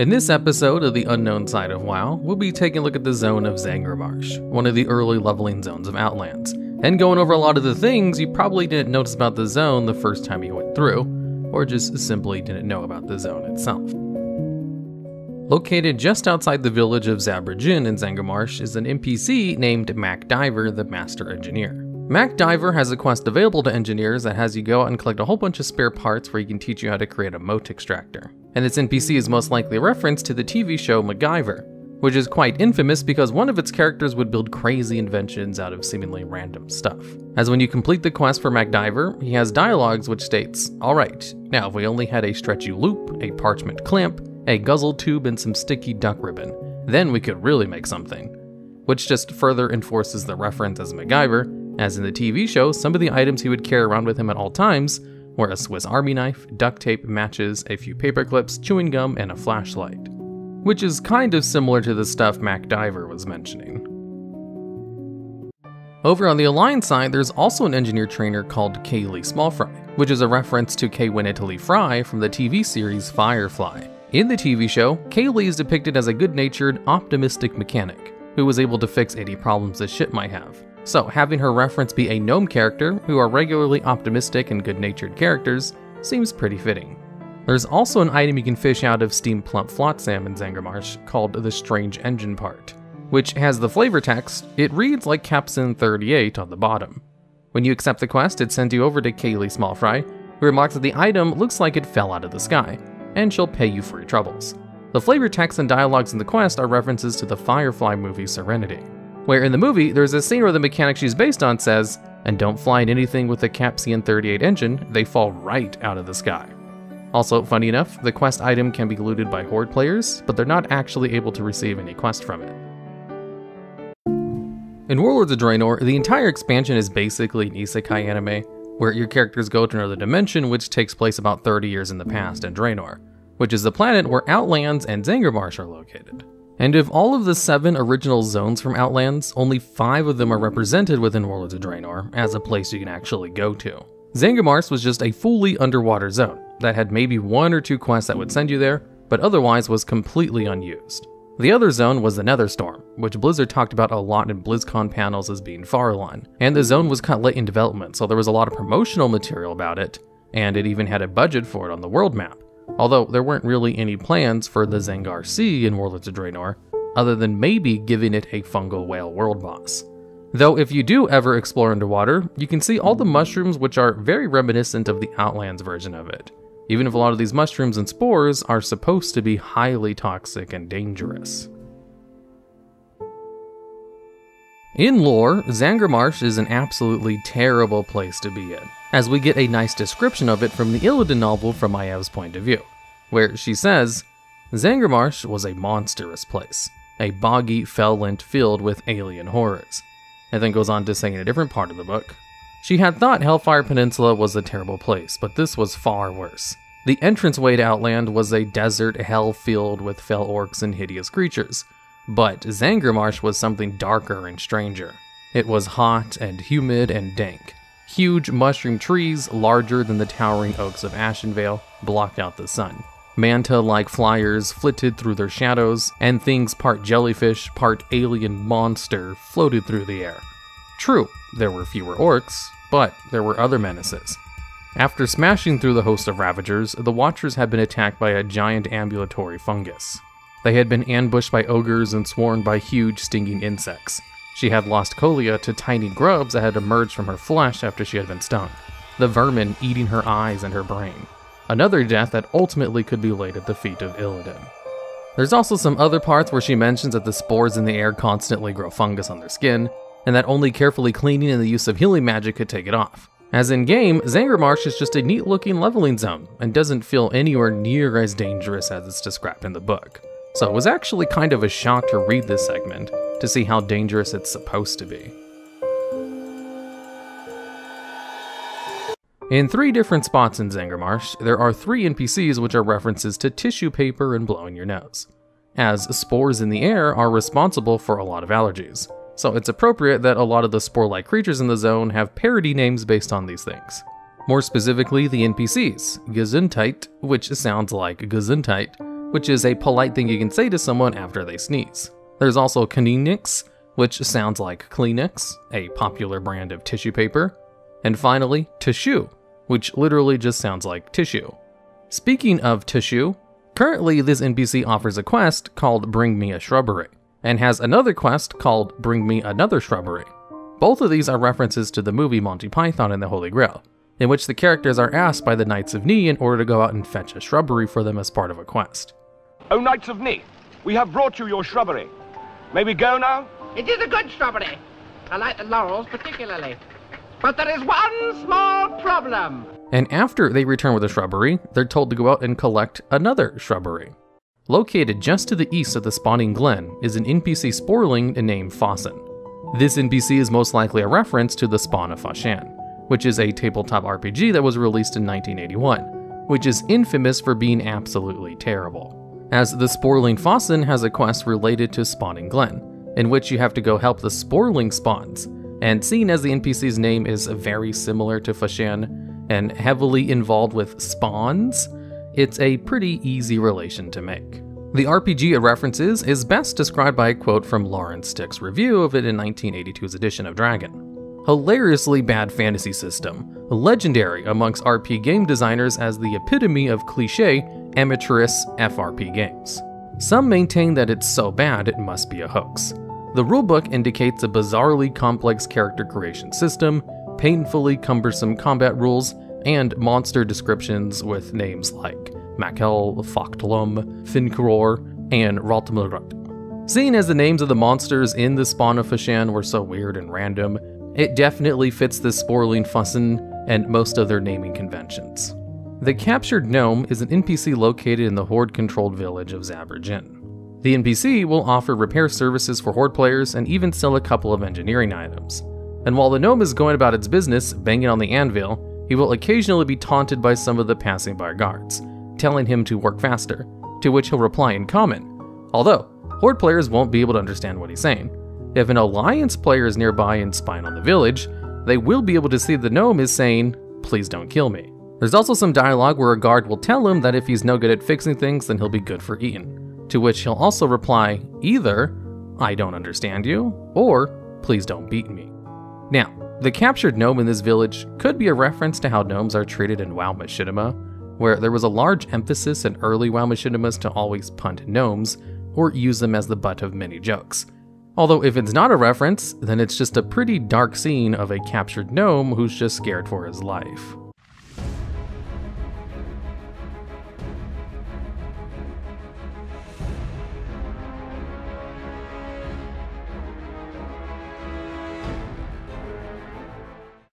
In this episode of the Unknown Side of WoW, we'll be taking a look at the zone of Zangarmarsh, one of the early leveling zones of Outlands, and going over a lot of the things you probably didn't notice about the zone the first time you went through, or just simply didn't know about the zone itself. Located just outside the village of Zabra'jin in Zangarmarsh is an NPC named Mack Diver, the Master Engineer. Mack Diver has a quest available to engineers that has you go out and collect a whole bunch of spare parts where he can teach you how to create a mote extractor and this NPC is most likely a reference to the TV show MacGyver, which is quite infamous because one of its characters would build crazy inventions out of seemingly random stuff. As when you complete the quest for Mack Diver, he has dialogues which states, Alright, now if we only had a stretchy loop, a parchment clamp, a guzzle tube, and some sticky duck ribbon, then we could really make something. Which just further enforces the reference as MacGyver, as in the TV show, some of the items he would carry around with him at all times were a Swiss Army knife, duct tape, matches, a few paper clips, chewing gum, and a flashlight. Which is kind of similar to the stuff Mack Diver was mentioning. Over on the Alliance side, there's also an engineer trainer called K. Lee Smallfry, which is a reference to Kaywinnet Lee Frye from the TV series Firefly. In the TV show, Kaylee is depicted as a good natured, optimistic mechanic who was able to fix any problems a ship might have. So, having her reference be a gnome character, who are regularly optimistic and good natured characters, seems pretty fitting. There's also an item you can fish out of Steam Pump Flotsam in Zangarmarsh called the Strange Engine Part, which has the flavor text, it reads like Capsin 38 on the bottom. When you accept the quest, it sends you over to K. Lee Smallfry, who remarks that the item looks like it fell out of the sky, and she'll pay you for your troubles. The flavor text and dialogues in the quest are references to the Firefly movie Serenity where in the movie, there's a scene where the mechanic she's based on says, and don't fly in anything with a Capsian 38 engine, they fall right out of the sky. Also, funny enough, the quest item can be looted by Horde players, but they're not actually able to receive any quest from it. In Warlords of Draenor, the entire expansion is basically an isekai anime, where your characters go to another dimension which takes place about 30 years in the past in Draenor, which is the planet where Outlands and Zangarmarsh are located. And of all of the seven original zones from Outlands, only five of them are represented within Warlords of Draenor as a place you can actually go to. Zangarmarsh was just a fully underwater zone that had maybe one or two quests that would send you there, but otherwise was completely unused. The other zone was the Netherstorm, which Blizzard talked about a lot in BlizzCon panels as being Farahlon, and the zone was cut late in development, so there was a lot of promotional material about it, and it even had a budget for it on the world map although there weren't really any plans for the Zangar Sea in Warlords of Draenor, other than maybe giving it a fungal whale world boss. Though if you do ever explore underwater, you can see all the mushrooms which are very reminiscent of the Outlands version of it, even if a lot of these mushrooms and spores are supposed to be highly toxic and dangerous. In lore, Zangarmarsh is an absolutely terrible place to be in as we get a nice description of it from the Illidan novel from Maev's point of view, where she says, Zangarmarsh was a monstrous place, a boggy fell-lent filled with alien horrors. And then goes on to say in a different part of the book, she had thought Hellfire Peninsula was a terrible place, but this was far worse. The entranceway to Outland was a desert hell filled with fel orcs and hideous creatures, but Zangarmarsh was something darker and stranger. It was hot and humid and dank, Huge mushroom trees, larger than the towering oaks of Ashenvale, blocked out the sun. Manta like flyers flitted through their shadows, and things part jellyfish, part alien monster floated through the air. True, there were fewer orcs, but there were other menaces. After smashing through the host of Ravagers, the Watchers had been attacked by a giant ambulatory fungus. They had been ambushed by ogres and swarmed by huge stinging insects. She had lost Colia to tiny grubs that had emerged from her flesh after she had been stung, the vermin eating her eyes and her brain. Another death that ultimately could be laid at the feet of Illidan. There's also some other parts where she mentions that the spores in the air constantly grow fungus on their skin, and that only carefully cleaning and the use of healing magic could take it off. As in game, Zangarmarsh is just a neat looking leveling zone, and doesn't feel anywhere near as dangerous as it's described in the book. So it was actually kind of a shock to read this segment, to see how dangerous it's supposed to be. In three different spots in Zangarmarsh, there are three NPCs which are references to tissue paper and blowing your nose, as spores in the air are responsible for a lot of allergies. So it's appropriate that a lot of the spore-like creatures in the zone have parody names based on these things. More specifically, the NPCs, Gzhun'tt, which sounds like Gesundheit, which is a polite thing you can say to someone after they sneeze. There's also Khn'nix, which sounds like Kleenex, a popular brand of tissue paper. And finally, T'shu, which literally just sounds like tissue. Speaking of tissue, currently this NPC offers a quest called Bring Me a Shrubbery, and has another quest called Bring Me Another Shrubbery. Both of these are references to the movie Monty Python and the Holy Grail, in which the characters are asked by the Knights of Ni in order to go out and fetch a shrubbery for them as part of a quest. O Knights of Ni, we have brought you your shrubbery. May we go now? It is a good shrubbery. I like the laurels particularly. But there is one small problem. And after they return with the shrubbery, they're told to go out and collect another shrubbery. Located just to the east of the spawning glen is an NPC sporeling named Fahssn. This NPC is most likely a reference to the spawn of Fashan, which is a tabletop RPG that was released in 1981, which is infamous for being absolutely terrible. As the Sporeling Fahssn has a quest related to Spawning Glen, in which you have to go help the Sporeling spawns, and seeing as the NPC's name is very similar to Fashan and heavily involved with spawns, it's a pretty easy relation to make. The RPG it references is best described by a quote from Lawrence Schick's review of it in 1982's edition of Dragon. Hilariously bad fantasy system, legendary amongst RP game designers as the epitome of cliche, amateurish FRP games. Some maintain that it's so bad it must be a hoax. The rulebook indicates a bizarrely complex character creation system, painfully cumbersome combat rules, and monster descriptions with names like Makel, Faktlum, Finkror, and Raltamurut. Seeing as the names of the monsters in the spawn of Fashan were so weird and random, it definitely fits the Sporeling Fahssn and most other naming conventions. The captured gnome is an NPC located in the Horde controlled village of Zabra'jin. The NPC will offer repair services for Horde players and even sell a couple of engineering items. And while the gnome is going about its business, banging on the anvil, he will occasionally be taunted by some of the passing by guards, telling him to work faster, to which he'll reply in common. Although, Horde players won't be able to understand what he's saying. If an Alliance player is nearby and spying on the village, they will be able to see the gnome is saying, please don't kill me. There's also some dialogue where a guard will tell him that if he's no good at fixing things, then he'll be good for eating. To which he'll also reply either, I don't understand you, or please don't beat me. Now, the captured gnome in this village could be a reference to how gnomes are treated in WoW Machinima, where there was a large emphasis in early WoW Machinimas to always punt gnomes or use them as the butt of many jokes. Although, if it's not a reference, then it's just a pretty dark scene of a captured gnome who's just scared for his life.